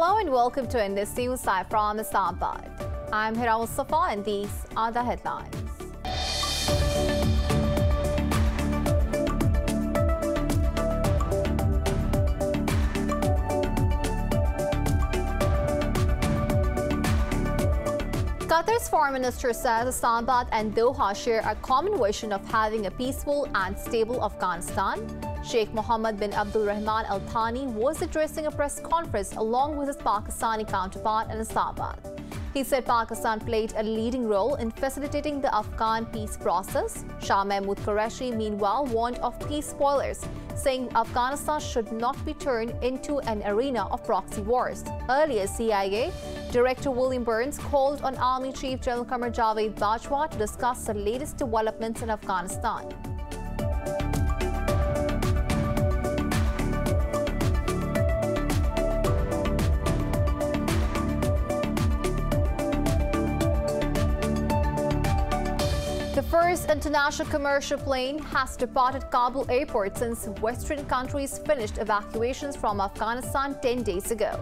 Hello and welcome to Indus News Live from Islamabad. I'm Hira Mustafa and these are the headlines. Qatar's foreign minister says Islamabad and Doha share a common vision of having a peaceful and stable Afghanistan. Sheikh Mohammed bin Abdul Rahman Al Thani was addressing a press conference along with his Pakistani counterpart in Islamabad. He said Pakistan played a leading role in facilitating the Afghan peace process. Shah Mahmood Qureshi, meanwhile, warned of peace spoilers, saying Afghanistan should not be turned into an arena of proxy wars. Earlier, CIA Director William Burns called on Army Chief General Qamar Javed Bajwa to discuss the latest developments in Afghanistan. First international commercial plane has departed Kabul airport since Western countries finished evacuations from Afghanistan 10 days ago.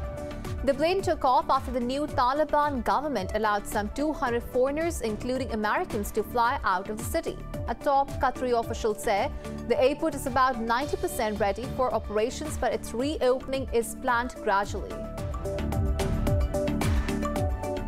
The plane took off after the new Taliban government allowed some 200 foreigners, including Americans, to fly out of the city. A top Qatari official said the airport is about 90% ready for operations, but its reopening is planned gradually.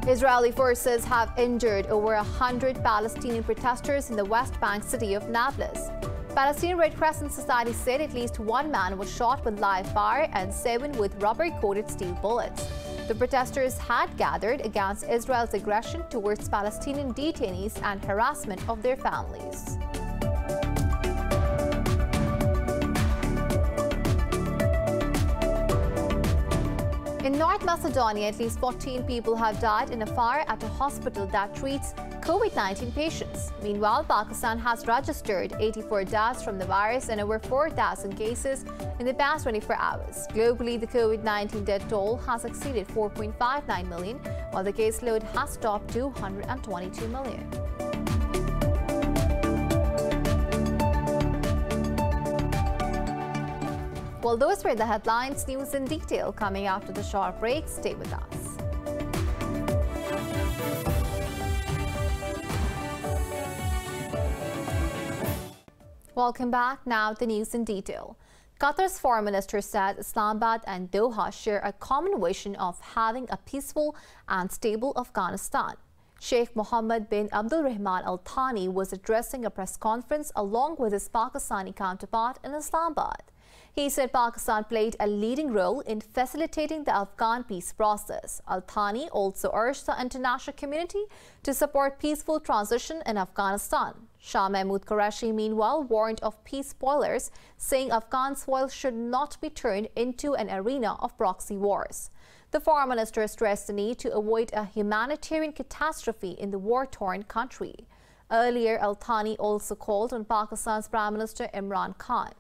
Israeli forces have injured over 100 Palestinian protesters in the West Bank city of Nablus. Palestinian Red Crescent Society said at least one man was shot with live fire and seven with rubber-coated steel bullets. The protesters had gathered against Israel's aggression towards Palestinian detainees and harassment of their families. In North Macedonia, at least 14 people have died in a fire at a hospital that treats COVID-19 patients. Meanwhile, Pakistan has registered 84 deaths from the virus and over 4,000 cases in the past 24 hours. Globally, the COVID-19 death toll has exceeded 4.59 million, while the caseload has topped 222 million. Well, those were the headlines. News in detail coming after the short break. Stay with us. Welcome back. Now, the news in detail. Qatar's foreign minister said Islamabad and Doha share a common vision of having a peaceful and stable Afghanistan. Sheikh Mohammed bin Abdul Rahman Al Thani was addressing a press conference along with his Pakistani counterpart in Islamabad. He said Pakistan played a leading role in facilitating the Afghan peace process. Al Thani also urged the international community to support peaceful transition in Afghanistan. Shah Mahmood Qureshi, meanwhile, warned of peace spoilers, saying Afghan soil should not be turned into an arena of proxy wars. The foreign minister stressed the need to avoid a humanitarian catastrophe in the war-torn country. Earlier, Al Thani also called on Pakistan's Prime Minister Imran Khan.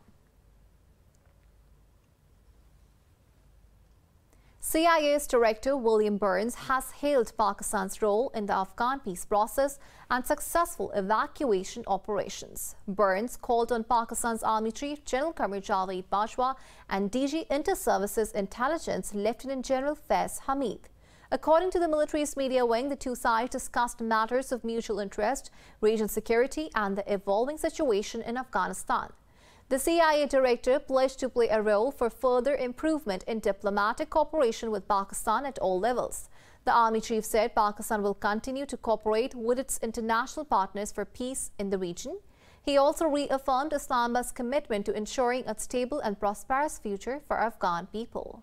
CIA's Director William Burns has hailed Pakistan's role in the Afghan peace process and successful evacuation operations. Burns called on Pakistan's Army Chief General Qamar Javed Bajwa and DG Inter-Services Intelligence Lieutenant General Faiz Hamid. According to the military's media wing, the two sides discussed matters of mutual interest, regional security and the evolving situation in Afghanistan. The CIA director pledged to play a role for further improvement in diplomatic cooperation with Pakistan at all levels. The army chief said Pakistan will continue to cooperate with its international partners for peace in the region. He also reaffirmed Islamabad's commitment to ensuring a stable and prosperous future for Afghan people.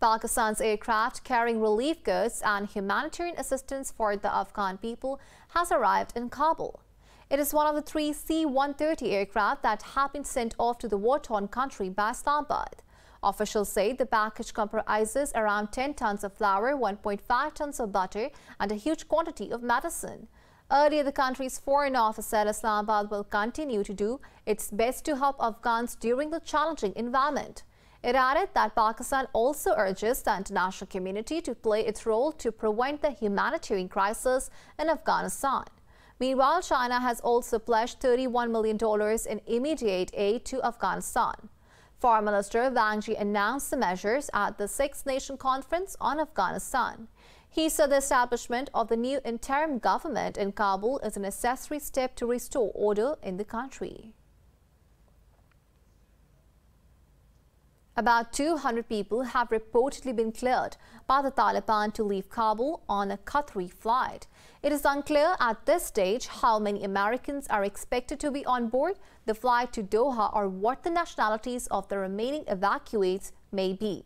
Pakistan's aircraft carrying relief goods and humanitarian assistance for the Afghan people has arrived in Kabul. It is one of the three C-130 aircraft that have been sent off to the war-torn country by Islamabad. Officials say the package comprises around 10 tons of flour, 1.5 tons of butter and a huge quantity of medicine. Earlier, the country's foreign office said Islamabad will continue to do its best to help Afghans during the challenging environment. It added that Pakistan also urges the international community to play its role to prevent the humanitarian crisis in Afghanistan. Meanwhile, China has also pledged $31 million in immediate aid to Afghanistan. Foreign Minister Wang Yi announced the measures at the Six Nation Conference on Afghanistan. He said the establishment of the new interim government in Kabul is a necessary step to restore order in the country. About 200 people have reportedly been cleared by the Taliban to leave Kabul on a Qatari flight. It is unclear at this stage how many Americans are expected to be on board the flight to Doha or what the nationalities of the remaining evacuees may be.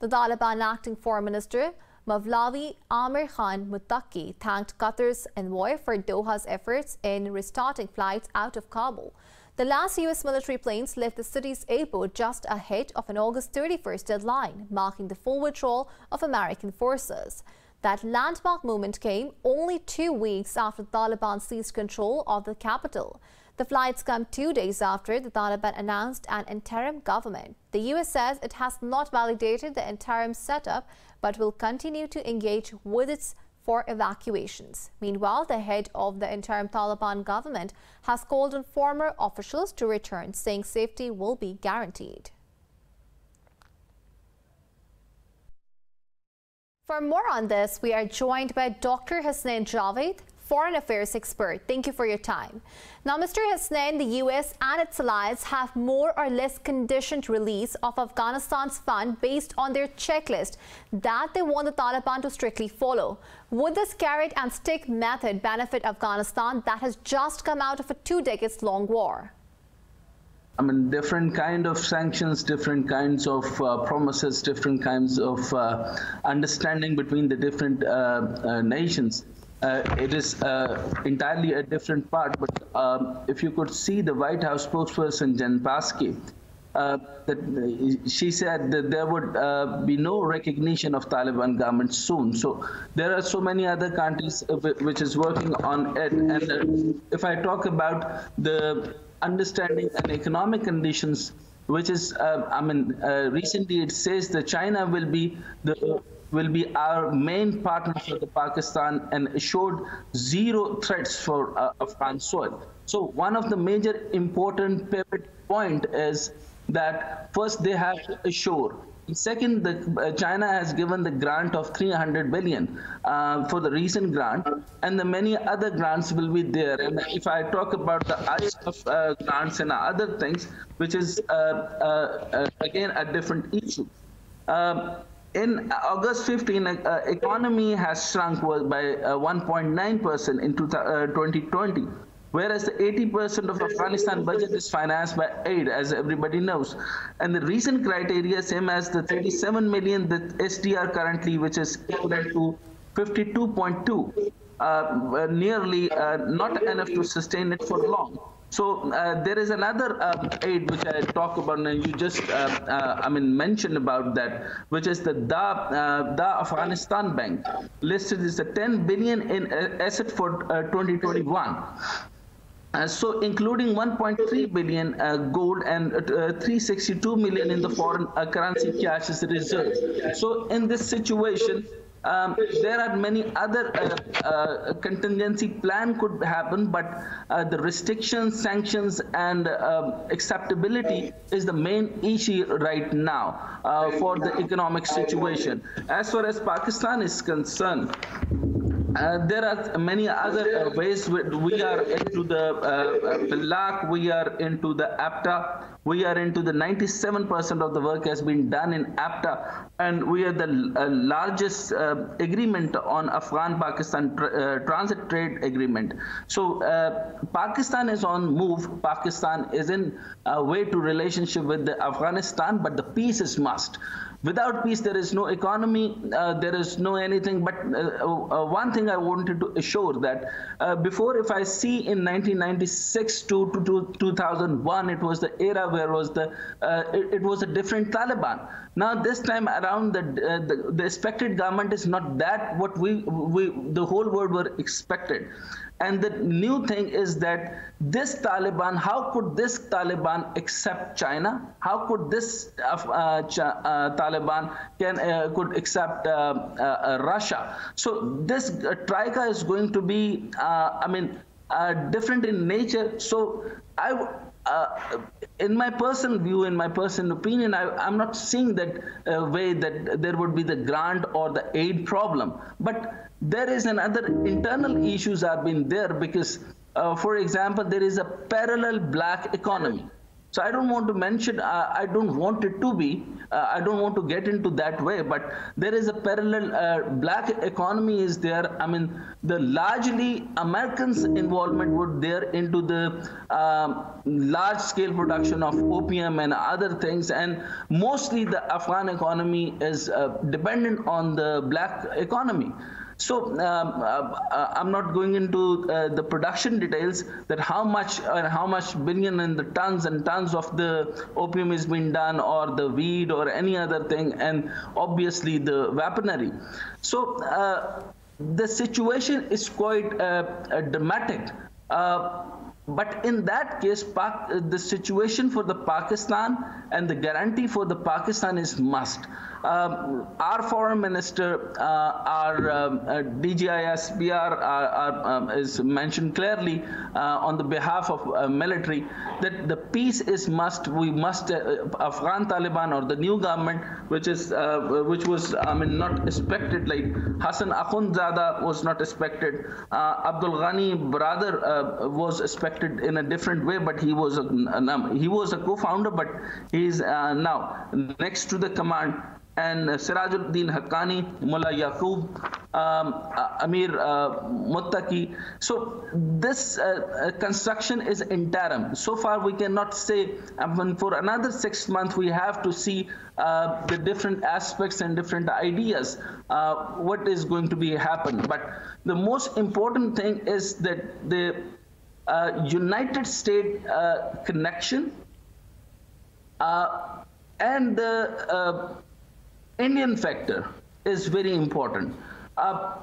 The Taliban acting foreign minister Mavlavi Amir Khan Muttaqi thanked Qatar's envoy for Doha's efforts in restarting flights out of Kabul. The last U.S. military planes left the city's airport just ahead of an August 31st deadline, marking the full withdrawal of American forces. That landmark moment came only two weeks after the Taliban seized control of the capital. The flights come two days after the Taliban announced an interim government. The U.S. says it has not validated the interim setup but will continue to engage with its for evacuations. Meanwhile, the head of the interim Taliban government has called on former officials to return, saying safety will be guaranteed. For more on this, we are joined by Dr. Hasnain Javed, foreign affairs expert. Thank you for your time. Now, Mr. Hasnain, the U.S. and its allies have more or less conditioned release of Afghanistan's fund based on their checklist that they want the Taliban to strictly follow. Would this carrot and stick method benefit Afghanistan that has just come out of a two decades long war? I mean, different kind of sanctions, different kinds of uh, promises, different kinds of uh, understanding between the different uh, uh nations uh, it is uh, entirely a different part. But um, if you could see the White House spokesperson Jen Psaki, uh, that uh, she said that there would uh, be no recognition of Taliban government soon. So there are so many other countries uh, which is working on it. And if I talk about the understanding and economic conditions, which is, I mean, recently it says that China will be the will be our main partner for the Pakistan and assured zero threats for uh, Afghan soil. So one of the major important pivot point is that first they have to assure Second, the, uh, China has given the grant of 300 billion uh, for the recent grant, and the many other grants will be there. And if I talk about the ISF uh, grants and other things, which is uh, uh, uh, again a different issue. Um, in August 15, uh, economy has shrunk by 1.9% uh, in 2020, uh, whereas the 80% of Afghanistan budget is financed by aid, as everybody knows. And the recent criteria, same as the 37 million that SDR currently, which is equivalent to 52.2, uh, nearly uh, not enough to sustain it for long. So uh, there is another uh, aid which I talk about, and you just, uh, uh I mean, mentioned about that, which is the Da, uh, da Afghanistan Bank. Listed is a 10 billion in uh, asset for 2021. Uh, so including 1.3 billion uh, gold and uh, 362 million in the foreign currency cash as a. So in this situation, um, there are many other uh, uh, contingency plan could happen, but uh, the restrictions, sanctions, and um, acceptability is the main issue right now uh, for the economic situation. As far as Pakistan is concerned, uh, there are many other uh, ways we are into the uh, we are into the APTA, we are into the 97% of the work has been done in APTA, and we are the uh, largest uh, agreement on Afghan-Pakistan tr uh, transit trade agreement. So Pakistan is on move. Pakistan is in a way to relationship with the Afghanistan, but the peace is must. Without peace, there is no economy, uh, there is no anything. But uh, uh, one thing I wanted to assure that uh, before, if I see in 1996 to, to, to 2001, it was the era where was the uh, it, it, was a different Taliban. Now this time around, the, uh, the, the expected government is not that what we we the whole world were expected. And the new thing is that this Taliban, how could this Taliban accept China? How could this uh, uh, uh, Taliban can uh, could accept uh, uh, Russia? So this uh, is going to be, I mean, different in nature. So I uh, in my personal view, in my personal opinion, I, am not seeing that uh, way that there would be the grant or the aid problem. But there is another internal issues have been there because, uh, for example, there is a parallel black economy. So I don't want to mention, uh, I don't want it to be, uh, I don't want to get into that way, but there is a parallel uh, black economy is there. I mean, the largely Americans' involvement would there into the um, large scale production of opium and other things. And mostly the Afghan economy is uh, dependent on the black economy. So um, uh, uh, I'm not going into uh, the production details that how much and how much billion and the tons and tons of the opium is being done or the weed or any other thing and obviously the weaponry. So uh, the situation is quite uh, dramatic. Uh, but in that case, the situation for the Pakistan and the guarantee for the Pakistan is must. Um, our foreign minister, uh, our um, uh, DGISPR uh, um, is mentioned clearly uh, on the behalf of uh, military that the peace is must. We must uh, Afghan Taliban or the new government, which is which was I mean not expected. Like Hassan Akhundzada was not expected. Abdul Ghani Baradar was expected in a different way, but he was a, he was a co-founder, but he's now next to the command and Sirajuddin Haqqani, Mullah Yaqub, um, uh, Amir uh, Muttaqi. So this uh, uh, construction is interim. So far we cannot say, um, for another six months we have to see uh, the different aspects and different ideas, uh, what is going to be happen. But the most important thing is that the United States connection and the Indian factor is very important. Uh,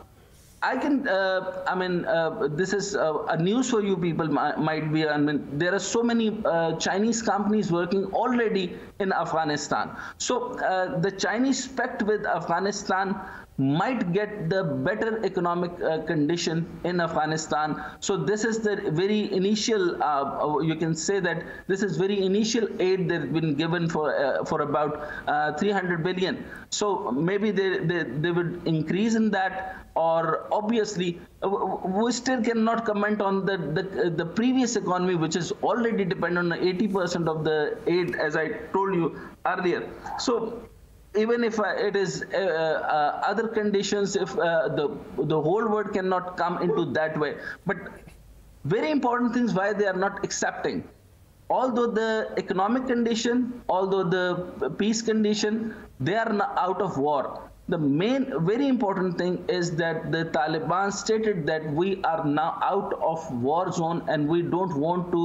I can, uh, I mean, uh, this is uh, a news for you people might, be, I mean, there are so many uh, Chinese companies working already in Afghanistan. So uh, the Chinese pact with Afghanistan might get the better economic uh, condition in Afghanistan. So this is the very initial, uh, you can say that this is very initial aid that's been given for uh, for about uh, 300 billion. So maybe they, they, they would increase in that or obviously uh, we still cannot comment on the, the, the previous economy which is already dependent on 80% of the aid as I told you earlier. So even if uh, it is uh, uh, other conditions, if the the whole world cannot come into that way, but very important things why they are not accepting. Although the economic condition, although the peace condition, they are out of war the main very important thing is that the Taliban stated that we are now out of war zone and we don't want to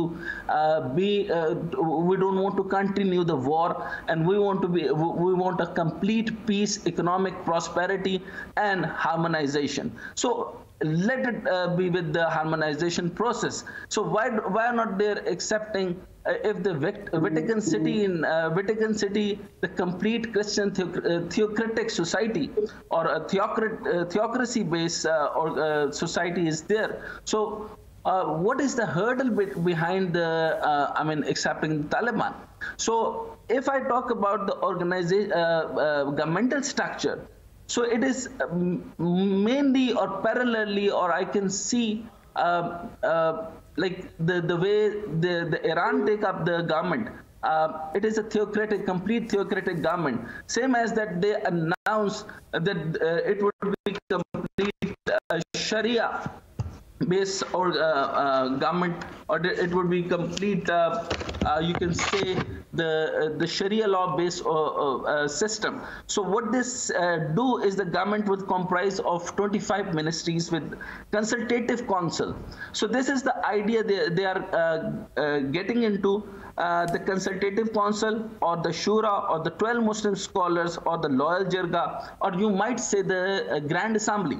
uh, be uh, we don't want to continue the war and we want to be we want a complete peace economic prosperity and harmonization. So let it uh, be with the harmonization process. So why why not they are accepting Uh, if the mm-hmm. Vatican City in uh, Vatican City, the complete Christian uh, theocratic society or a uh, theocracy-based uh, or society is there. So, what is the hurdle behind the, I mean, accepting the Taliban? So, if I talk about the organization, governmental structure, so it is um, mainly or parallelly, or I can see uh, uh, like the, the way the, the Iran take up the government, uh, it is a theocratic, complete theocratic government. Same as that they announced that uh, it would be complete uh, Sharia based or uh, uh, government or it would be complete uh, uh you can say the uh, the sharia law based uh, system. So what this do is the government would comprise of 25 ministries with consultative council. So this is the idea they, they are getting into the consultative council or the shura or the 12 muslim scholars or the loyal jirga or you might say the grand assembly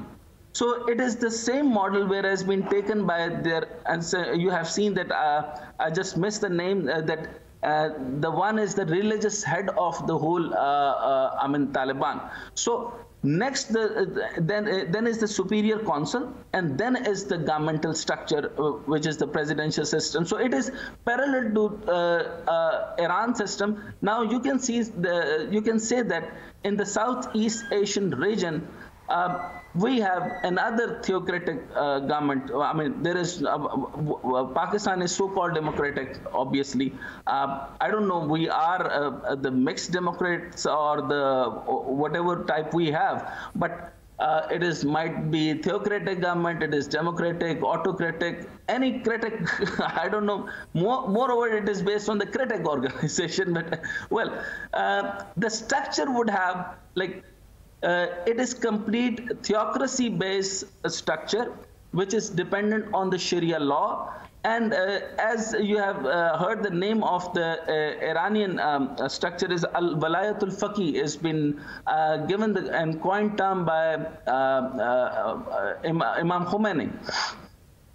so it is the same model where has been taken by their, and so you have seen that uh, I just missed the name uh, that uh, the one is the religious head of the whole, uh, uh, I mean, Taliban. So Next, the, then uh, then is the superior council, and then is the governmental structure, which is the presidential system. So it is parallel to Iran system. Now you can see the you can say that in the Southeast Asian region. Uh, we have another theocratic uh, government. I mean, there is uh, uh, Pakistan is so-called democratic. Obviously, uh, I don't know. We are uh, the mixed Democrats or the whatever type we have, but. Uh, it is might be theocratic government. It is democratic, autocratic, any critic. I don't know. More, moreover, it is based on the critic organization. But well, the structure would have like uh, it is complete theocracy based structure which is dependent on the Sharia law. And uh, as you have uh, heard, the name of the uh, Iranian um, structure is Al Walayatul Faqih, has been uh, given the and coined term by uh, Imam Khomeini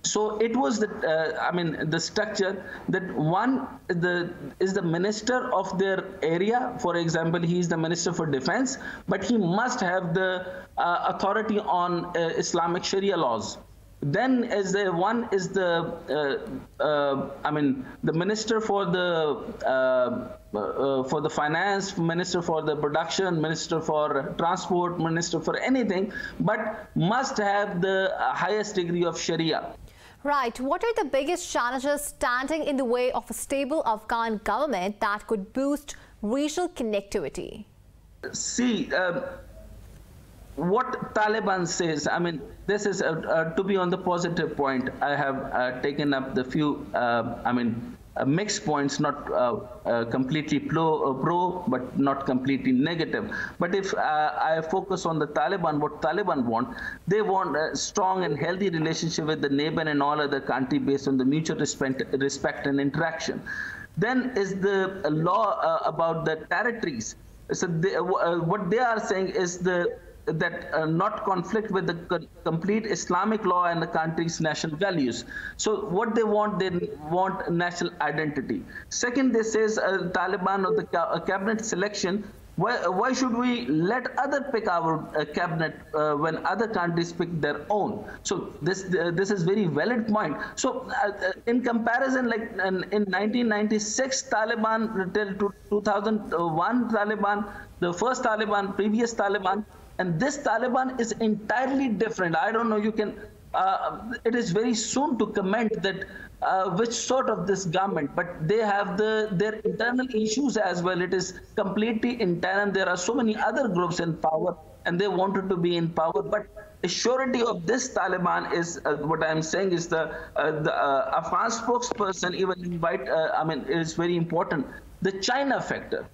so it was the uh, i mean the structure that one the is the minister of their area. For example he is the minister for defense but he must have the uh, authority on uh, islamic sharia laws. Then as the one is the uh, uh, i mean the minister for the uh, for the finance minister for the production minister for transport minister for anything but must have the highest degree of sharia Right. What are the biggest challenges standing in the way of a stable Afghan government that could boost regional connectivity? See, uh, what Taliban says, I mean, this is, uh, uh, to be on the positive point, I have uh, taken up the few, uh, I mean, Uh, mixed points, not uh, uh, completely pro, uh, pro, but not completely negative. But if uh, I focus on the Taliban, what Taliban want, they want a strong and healthy relationship with the neighbor and all other country based on the mutual respect, respect and interaction. Then is the law about the territories. So they, what they are saying is the that uh, not conflict with the co complete Islamic law and the country's national values. So what they want, they want national identity. Second, this says uh, Taliban or the ca uh, cabinet selection. Why, why should we let other pick our uh, cabinet uh, when other countries pick their own? So this uh, this is very valid point. So in comparison, like in, in 1996 Taliban till 2001 Taliban, the first Taliban, previous Taliban, and this Taliban is entirely different. I don't know, you can, uh, it is very soon to comment that uh, which sort of this government, but they have the their internal issues as well. It is completely internal. There are so many other groups in power, and they wanted to be in power. But the surety of this Taliban is uh, what I'm saying is the uh, the uh, Afghan spokesperson even invite. Uh, I mean, it is very important. The China factor.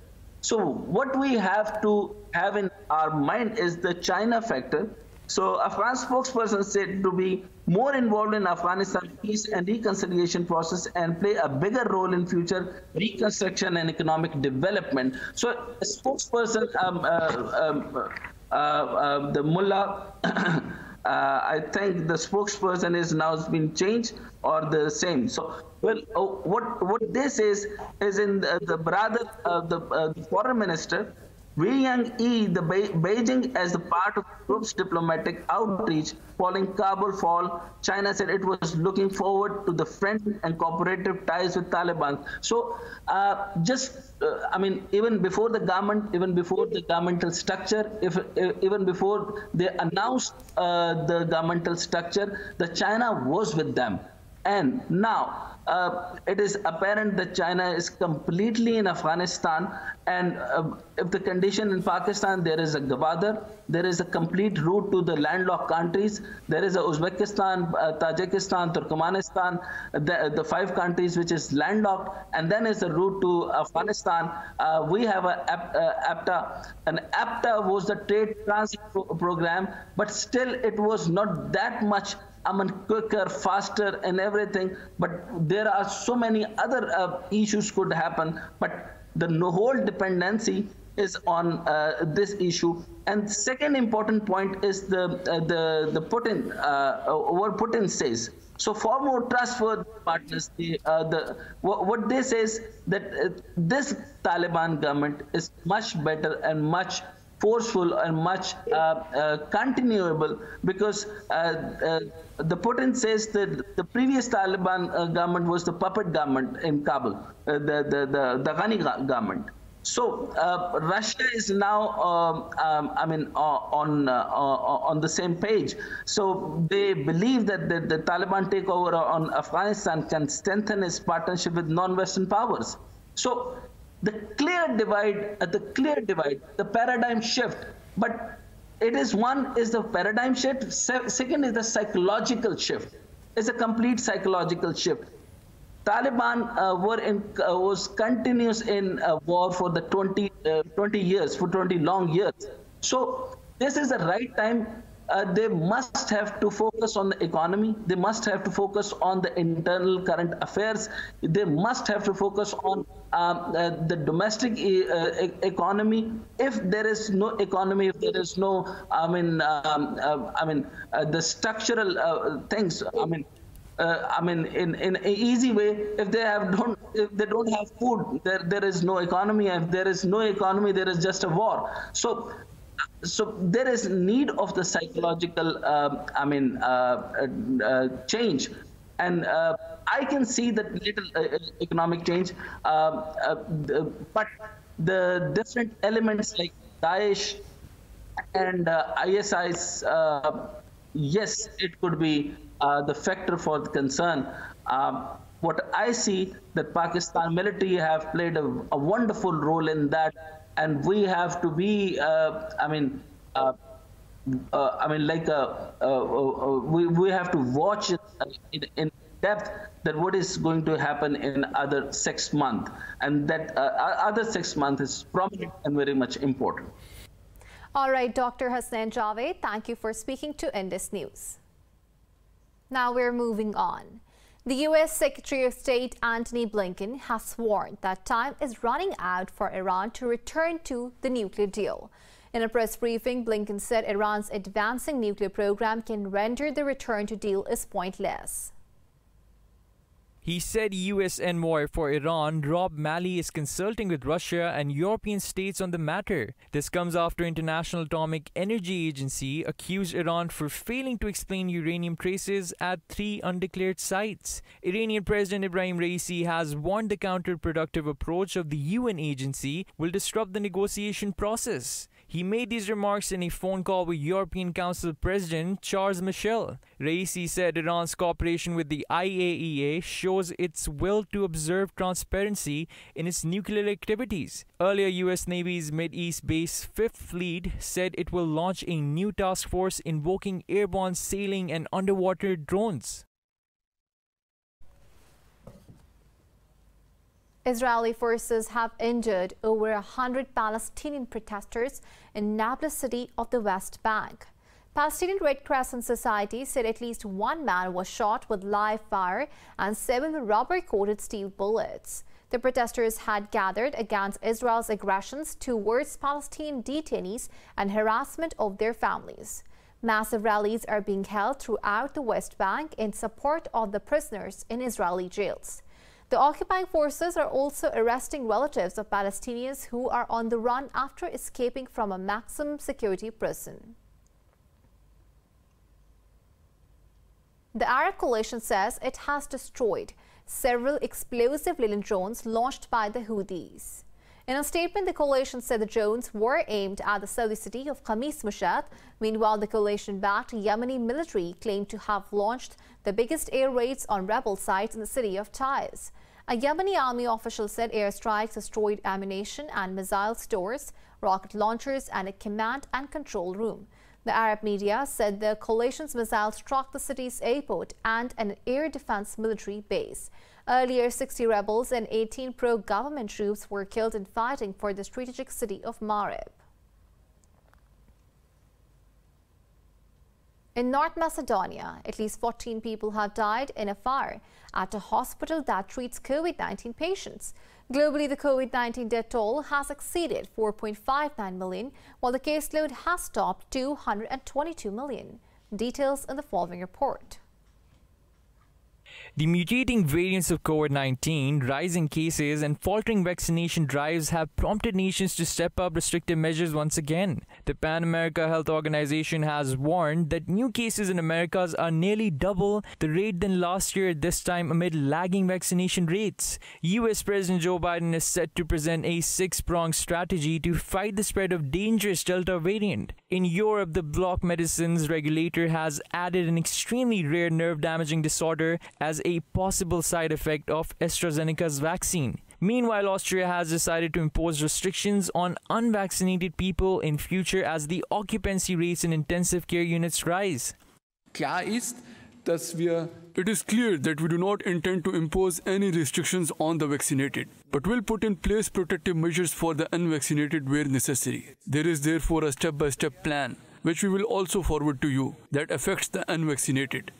So what we have to have in our mind is the China factor. So Afghan spokesperson said to be more involved in Afghanistan peace and reconciliation process and play a bigger role in future reconstruction and economic development. So spokesperson, um, uh, um, uh, uh, the mullah, uh, I think the spokesperson is now has been changed or the same. So well, uh, what what this is is in the, the brother of the, uh, the foreign minister, Wei Yang Yi, the Be Beijing as the part of the group's diplomatic outreach following Kabul fall, China said it was looking forward to the friendly and cooperative ties with Taliban. So, uh, just uh, I mean, even before the government, even before the governmental structure, if, if even before they announced uh, the governmental structure, the China was with them. And now uh, it is apparent that China is completely in Afghanistan. And uh, if the condition in Pakistan, there is a Gwadar, there is a complete route to the landlocked countries. There is a Uzbekistan, uh, Tajikistan, Turkmenistan, the, the, five countries which is landlocked. And then is the route to Afghanistan. Uh, we have a APTA. Uh, and APTA was the trade transit pro program, but still it was not that much I mean, quicker, faster, and everything. But there are so many other uh, issues could happen. But the whole dependency is on uh, this issue. And second important point is the uh, the the Putin uh, what Putin says. So for more trustworthy partners, the, uh, the what, what they say is that uh, this Taliban government is much better and much forceful and much uh, uh, continuable because uh, uh, the Putin says that the previous Taliban uh, government was the puppet government in Kabul, the, the, the, the Ghani government. So uh, Russia is now, um, um, I mean, uh, on uh, on the same page. So they believe that the, the, Taliban takeover on Afghanistan can strengthen its partnership with non-Western powers. So the clear divide, uh, the clear divide, the paradigm shift. But it is one is the paradigm shift. second is the psychological shift. It's a complete psychological shift. Taliban uh, were in, uh, was continuous in uh, war for the 20, uh, 20 years, for 20 long years. So this is the right time. Uh, they must have to focus on the economy. They must have to focus on the internal current affairs. They must have to focus on um, uh, the domestic e economy. If there is no economy, if there is no, I mean, um, I mean, the structural things. I mean, uh, I mean, in, in an easy way, if they have don't if they don't have food, there there is no economy. If there is no economy, there is just a war. So, so there is need of the psychological, uh, I mean, uh, uh change, and uh, I can see that little uh, economic change, but the different elements like Daesh and ISIS, yes, it could be uh, the factor for the concern. Um, what I see that Pakistan military have played a, a wonderful role in that, and we have to be, uh, I mean, uh, uh I mean, like uh, we we have to watch it in, in, depth that what is going to happen in other six months, and that other six months is prominent and very much important. All right, Dr. Hasnain Javed, thank you for speaking to Indus News. Now we're moving on. The U.S. Secretary of State Antony Blinken has warned that time is running out for Iran to return to the nuclear deal. In a press briefing, Blinken said Iran's advancing nuclear program can render the return to deal is pointless. He said US envoy for Iran, Rob Malley, is consulting with Russia and European states on the matter. This comes after International Atomic Energy Agency accused Iran for failing to explain uranium traces at three undeclared sites. Iranian President Ibrahim Raisi has warned the counterproductive approach of the UN agency will disrupt the negotiation process. He made these remarks in a phone call with European Council President Charles Michel. Raisi said Iran's cooperation with the IAEA shows its will to observe transparency in its nuclear activities. Earlier, US Navy's Mid-East base 5th Fleet said it will launch a new task force invoking airborne sailing and underwater drones. Israeli forces have injured over 100 Palestinian protesters in Nablus city of the West Bank. Palestinian Red Crescent Society said at least one man was shot with live fire and seven with rubber-coated steel bullets. The protesters had gathered against Israel's aggressions towards Palestinian detainees and harassment of their families. Massive rallies are being held throughout the West Bank in support of the prisoners in Israeli jails. The occupying forces are also arresting relatives of Palestinians who are on the run after escaping from a maximum security prison. The Arab coalition says it has destroyed several explosive little drones launched by the Houthis. In a statement, the coalition said the drones were aimed at the Saudi city of Khamis Mushait. Meanwhile, the coalition-backed Yemeni military claimed to have launched the biggest air raids on rebel sites in the city of Taiz. A Yemeni army official said airstrikes destroyed ammunition and missile stores, rocket launchers, and a command and control room. The Arab media said the coalition's missiles struck the city's airport and an air defense military base. Earlier, 60 rebels and 18 pro-government troops were killed in fighting for the strategic city of Marib. In North Macedonia, at least 14 people have died in a fire at a hospital that treats COVID-19 patients. Globally, the COVID-19 death toll has exceeded 4.59 million, while the caseload has topped 222 million. Details in the following report. The mutating variants of COVID 19, rising cases, and faltering vaccination drives have prompted nations to step up restrictive measures once again. The Pan America Health Organization has warned that new cases in Americas are nearly double the rate than last year, at this time amid lagging vaccination rates. US President Joe Biden is set to present a six pronged strategy to fight the spread of dangerous Delta variant. In Europe, the bloc medicines regulator has added an extremely rare nerve damaging disorder as a possible side effect of AstraZeneca's vaccine. Meanwhile, Austria has decided to impose restrictions on unvaccinated people in future as the occupancy rates in intensive care units rise. Klar ist, dass wir it is clear that we do not intend to impose any restrictions on the vaccinated, but will put in place protective measures for the unvaccinated where necessary. There is therefore a step by step plan, which we will also forward to you, that affects the unvaccinated.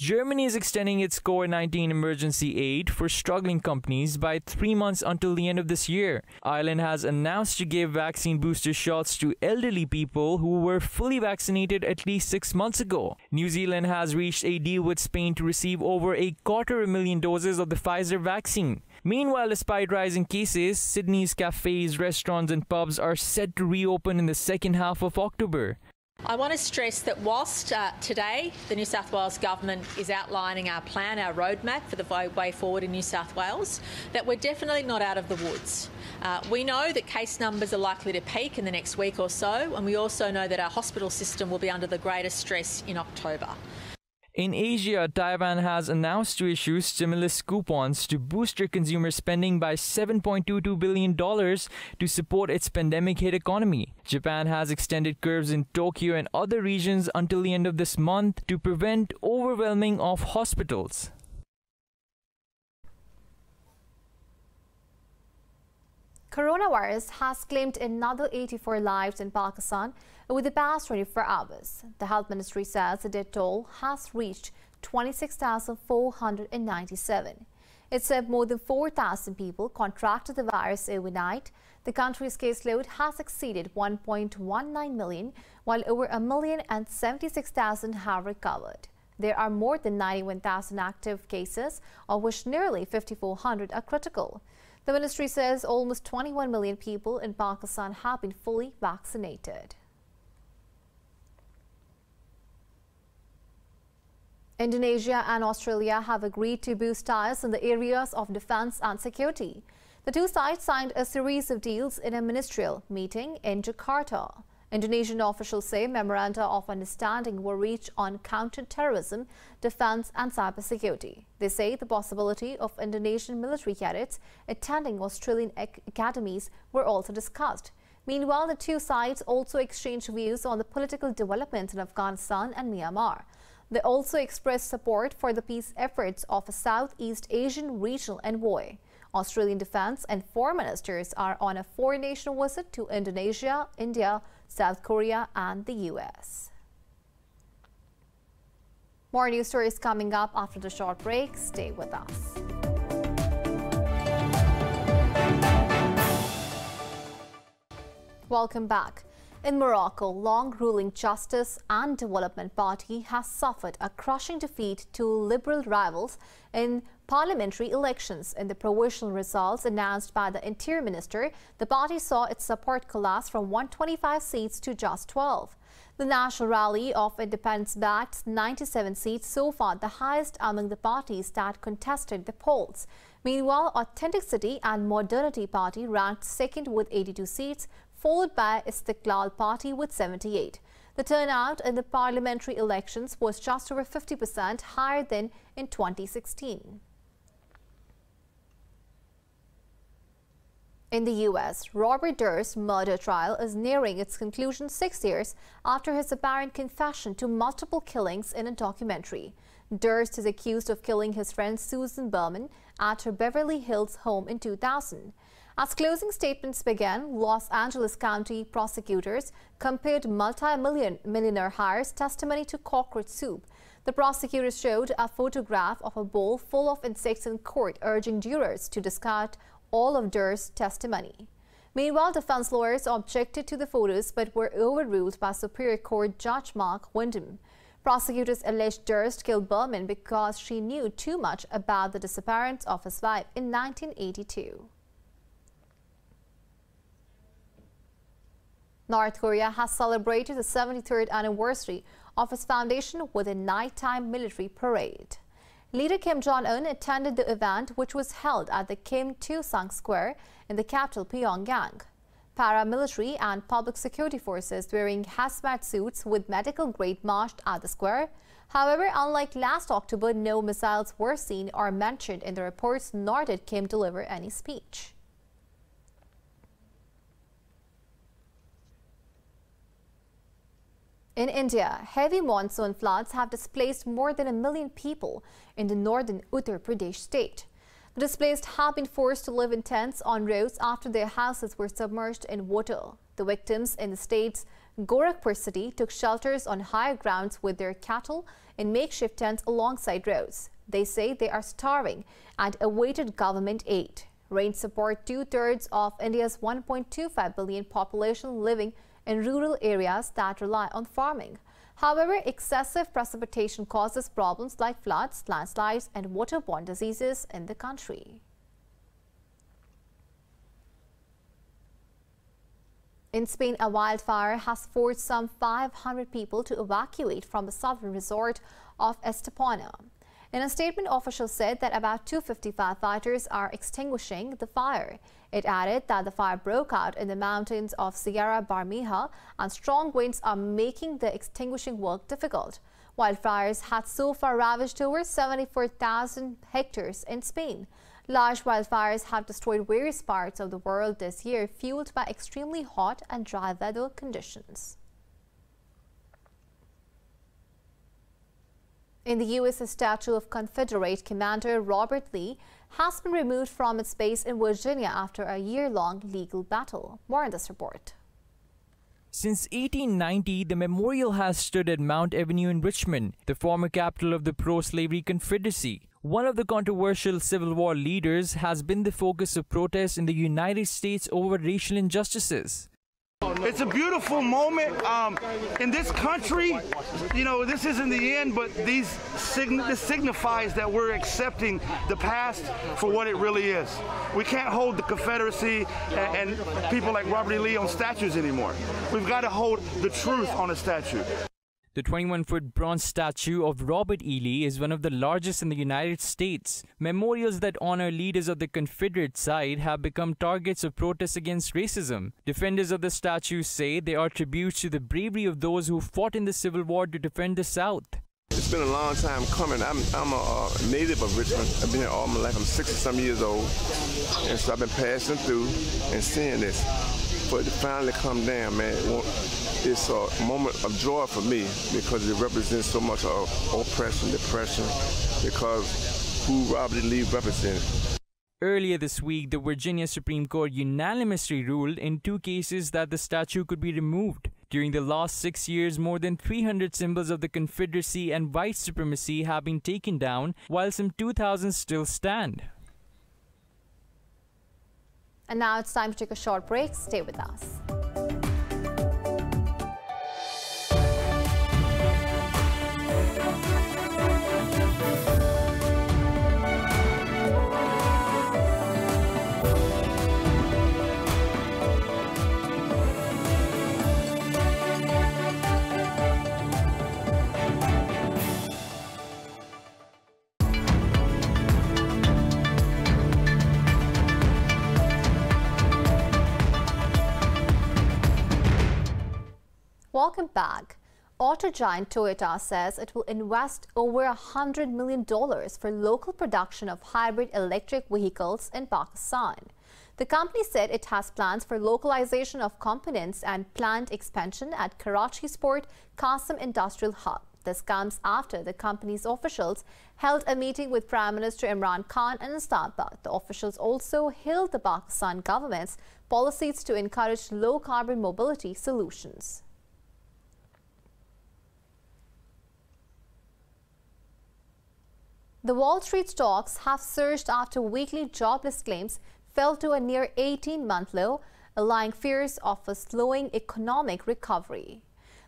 Germany is extending its COVID 19 emergency aid for struggling companies by three months until the end of this year. Ireland has announced to give vaccine booster shots to elderly people who were fully vaccinated at least six months ago. New Zealand has reached a deal with Spain to receive over a quarter of a million doses of the Pfizer vaccine. Meanwhile, despite rising cases, Sydney's cafes, restaurants, and pubs are set to reopen in the second half of October. I want to stress that whilst uh, today the New South Wales Government is outlining our plan, our roadmap for the way forward in New South Wales, that we're definitely not out of the woods. Uh, we know that case numbers are likely to peak in the next week or so, and we also know that our hospital system will be under the greatest stress in October. In Asia, Taiwan has announced to issue stimulus coupons to boost consumer spending by $7.22 billion to support its pandemic hit economy. Japan has extended curves in Tokyo and other regions until the end of this month to prevent overwhelming of hospitals. Coronavirus has claimed another 84 lives in Pakistan over the past 24 hours. The health ministry says the death toll has reached 26,497. It said more than 4,000 people contracted the virus overnight. The country's caseload has exceeded 1.19 million, while over a million and 76,000 have recovered. There are more than 91,000 active cases, of which nearly 5,400 are critical. The ministry says almost 21 million people in Pakistan have been fully vaccinated. Indonesia and Australia have agreed to boost ties in the areas of defense and security. The two sides signed a series of deals in a ministerial meeting in Jakarta. Indonesian officials say memoranda of understanding were reached on counter-terrorism, defense and cybersecurity. They say the possibility of Indonesian military cadets attending Australian academies were also discussed. Meanwhile, the two sides also exchanged views on the political developments in Afghanistan and Myanmar. They also expressed support for the peace efforts of a Southeast Asian regional envoy. Australian defense and foreign ministers are on a four-nation visit to Indonesia, India, South Korea and the U.S. More news stories coming up after the short break. Stay with us. Welcome back. In Morocco, long-ruling Justice and Development Party has suffered a crushing defeat to liberal rivals in parliamentary elections. In the provisional results announced by the Interior Minister, the party saw its support collapse from 125 seats to just 12. The National Rally of Independents backed 97 seats, so far the highest among the parties that contested the polls. Meanwhile, Authenticity and Modernity Party ranked second with 82 seats, followed by Istiklal Party with 78. The turnout in the parliamentary elections was just over 50% higher than in 2016. In the U.S., Robert Durst's murder trial is nearing its conclusion six years after his apparent confession to multiple killings in a documentary. Durst is accused of killing his friend Susan Berman at her Beverly Hills home in 2000. As closing statements began, Los Angeles County prosecutors compared multi-millionaire hire's testimony to cockroach soup. The prosecutors showed a photograph of a bowl full of insects in court, urging jurors to discard all of Durst's testimony. Meanwhile, defense lawyers objected to the photos but were overruled by Superior Court Judge Mark Windham. Prosecutors alleged Durst killed Berman because she knew too much about the disappearance of his wife in 1982. North Korea has celebrated the 73rd anniversary of its foundation with a nighttime military parade. Leader Kim Jong-un attended the event, which was held at the Kim Il-sung Square in the capital Pyongyang. Paramilitary and public security forces wearing hazmat suits with medical grade marched at the square. However, unlike last October, no missiles were seen or mentioned in the reports, nor did Kim deliver any speech. In India, heavy monsoon floods have displaced more than a million people in the northern Uttar Pradesh state. The displaced have been forced to live in tents on roads after their houses were submerged in water. The victims in the state's Gorakhpur city took shelters on higher grounds with their cattle in makeshift tents alongside roads. They say they are starving and awaited government aid. Rain support two-thirds of India's 1.25 billion population living in rural areas that rely on farming. However, excessive precipitation causes problems like floods, landslides and waterborne diseases in the country. In Spain, a wildfire has forced some 500 people to evacuate from the southern resort of Estepona. In a statement, officials said that about 250 firefighters are extinguishing the fire. It added that the fire broke out in the mountains of Sierra Bermeja and strong winds are making the extinguishing work difficult. Wildfires had so far ravaged over 74,000 hectares in Spain. Large wildfires have destroyed various parts of the world this year, fueled by extremely hot and dry weather conditions. In the U.S., a statue of Confederate Commander Robert Lee has been removed from its base in Virginia after a year-long legal battle. More in this report. Since 1890, the memorial has stood at Monument Avenue in Richmond, the former capital of the pro-slavery Confederacy. One of the controversial Civil War leaders has been the focus of protests in the United States over racial injustices. It's a beautiful moment um, in this country. You know, this isn't the end, but these sign this signifies that we're accepting the past for what it really is. We can't hold the Confederacy and, and people like Robert E. Lee on statues anymore. We've got to hold the truth on a statue. The 21-foot bronze statue of Robert E. Lee is one of the largest in the United States. Memorials that honor leaders of the Confederate side have become targets of protests against racism. Defenders of the statue say they are tributes to the bravery of those who fought in the Civil War to defend the South. It's been a long time coming. I'm, I'm a native of Richmond. I've been here all my life. I'm 60 some years old. And so I've been passing through and seeing this. But to finally come down, man, it's a moment of joy for me because it represents so much of oppression, depression, because who Robert E. Lee represented. Earlier this week, the Virginia Supreme Court unanimously ruled in two cases that the statue could be removed. During the last six years, more than 300 symbols of the Confederacy and white supremacy have been taken down, while some 2,000 still stand. And now it's time to take a short break. Stay with us. Welcome back. Auto giant Toyota says it will invest over $100 million for local production of hybrid electric vehicles in Pakistan. The company said it has plans for localization of components and plant expansion at Karachi's Port Qasim Industrial Hub. This comes after the company's officials held a meeting with Prime Minister Imran Khan in Islamabad. The officials also hailed the Pakistan government's policies to encourage low-carbon mobility solutions. The Wall Street stocks have surged after weekly jobless claims fell to a near 18-month low, allaying fears of a slowing economic recovery.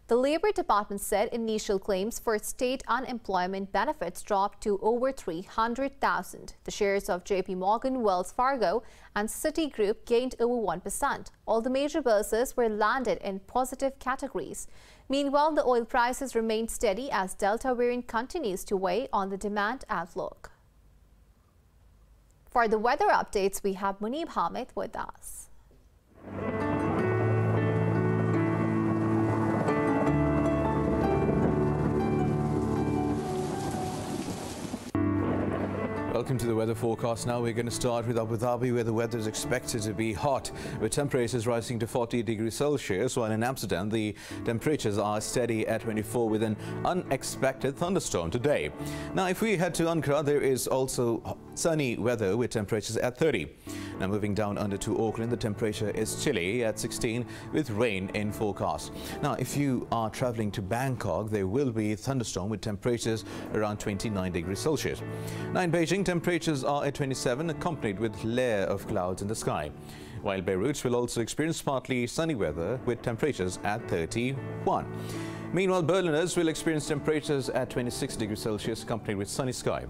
The Labor Department said initial claims for state unemployment benefits dropped to over 300,000. The shares of JP Morgan, Wells Fargo and Citigroup gained over 1%. All the major bourses were landed in positive categories. Meanwhile, the oil prices remained steady as Delta variant continues to weigh on the demand outlook. For the weather updates, we have Munib Hamid with us. Welcome to the weather forecast. Now we're going to start with Abu Dhabi where the weather is expected to be hot with temperatures rising to 40 degrees Celsius while in Amsterdam the temperatures are steady at 24 with an unexpected thunderstorm today. Now if we head to Ankara there is also sunny weather with temperatures at 30. Now moving down under to Auckland, the temperature is chilly at 16 with rain in forecast. Now if you are traveling to Bangkok, there will be thunderstorm with temperatures around 29 degrees Celsius. Now in Beijing, temperatures are at 27 accompanied with layer of clouds in the sky. While Beirut will also experience partly sunny weather with temperatures at 31. Meanwhile, Berliners will experience temperatures at 26 degrees Celsius accompanied with sunny sky.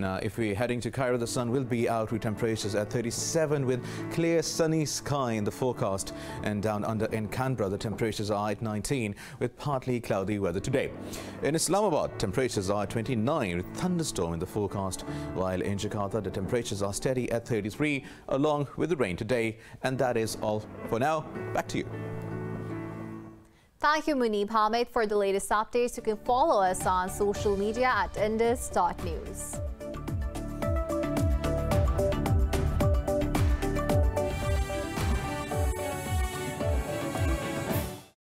Now, if we're heading to Cairo, the sun will be out with temperatures at 37 with clear sunny sky in the forecast. And down under in Canberra, the temperatures are at 19 with partly cloudy weather today. In Islamabad, temperatures are 29 with thunderstorm in the forecast, while in Jakarta, the temperatures are steady at 33 along with the rain today. And that is all for now. Back to you. Thank you, Munib Hamid. For the latest updates, you can follow us on social media at indus.news.